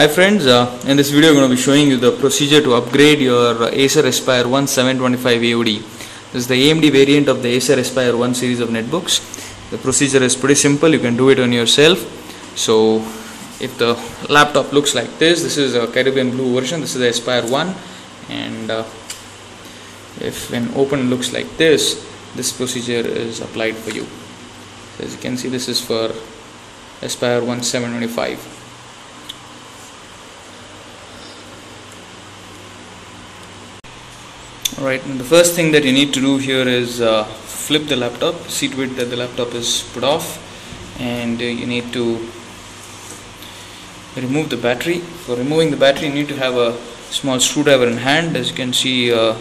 Hi friends, uh, in this video I'm going to be showing you the procedure to upgrade your uh, Acer Aspire 1 725 AOD. This is the AMD variant of the Acer Aspire 1 series of netbooks. The procedure is pretty simple, you can do it on yourself. So if the laptop looks like this, this is a Caribbean blue version, this is the Aspire 1 and uh, if when open looks like this, this procedure is applied for you. So as you can see this is for Aspire 1 725. Alright, the first thing that you need to do here is uh, flip the laptop, see to it that the laptop is put off and uh, you need to remove the battery. For removing the battery you need to have a small screwdriver in hand as you can see uh,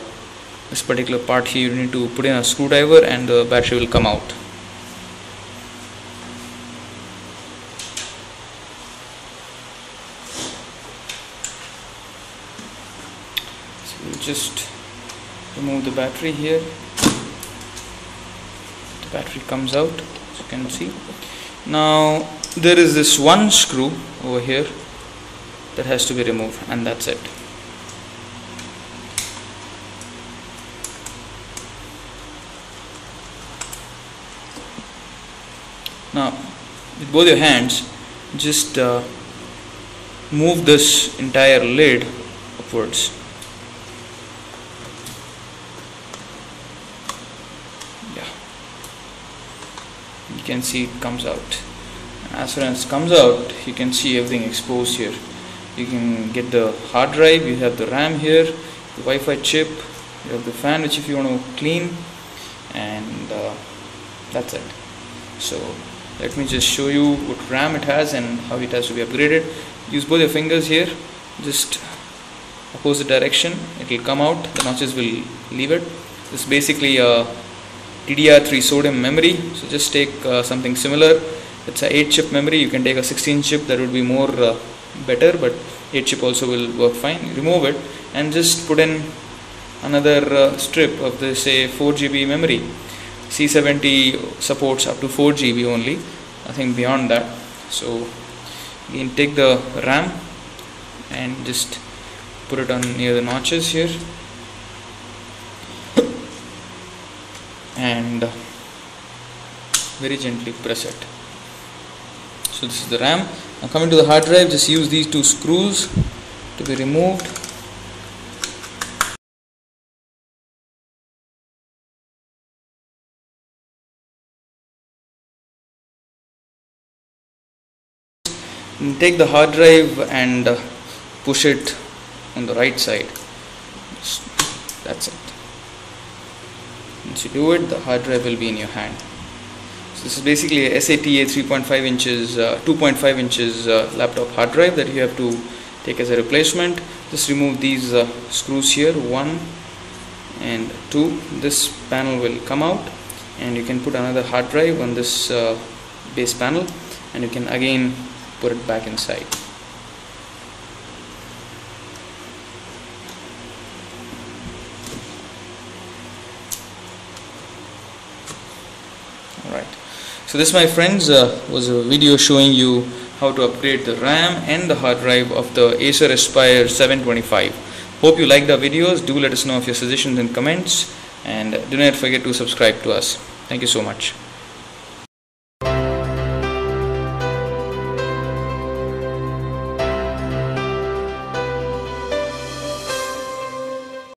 this particular part here you need to put in a screwdriver and the battery will come out. So just remove the battery here. The battery comes out as you can see. Now there is this one screw over here that has to be removed and that's it. Now with both your hands just uh, move this entire lid upwards can see it comes out. As soon as it comes out you can see everything exposed here. You can get the hard drive you have the RAM here the Wi-Fi chip you have the fan which if you want to clean and uh, that's it. So let me just show you what RAM it has and how it has to be upgraded. Use both your fingers here just opposite direction it will come out the notches will leave it. This is basically a DDR3 SO-DIMM memory. So just take uh, something similar. It's a 8 chip memory. You can take a 16 chip. That would be more uh, better but 8 chip also will work fine. Remove it and just put in another uh, strip of the say 4 GB memory. C70 supports up to 4 GB only. Nothing beyond that. So can take the RAM and just put it on near the notches here and very gently press it. So this is the RAM. Now coming to the hard drive just use these two screws to be removed. And take the hard drive and push it on the right side. That's it once you do it the hard drive will be in your hand. So this is basically a SATA 3.5 inches uh, 2.5 inches uh, laptop hard drive that you have to take as a replacement. Just remove these uh, screws here one and two. This panel will come out and you can put another hard drive on this uh, base panel and you can again put it back inside alright so this my friends uh, was a video showing you how to upgrade the RAM and the hard drive of the Acer Aspire 725 hope you liked our videos. Do let us know of your suggestions and comments. And do not forget to subscribe to us. Thank you so much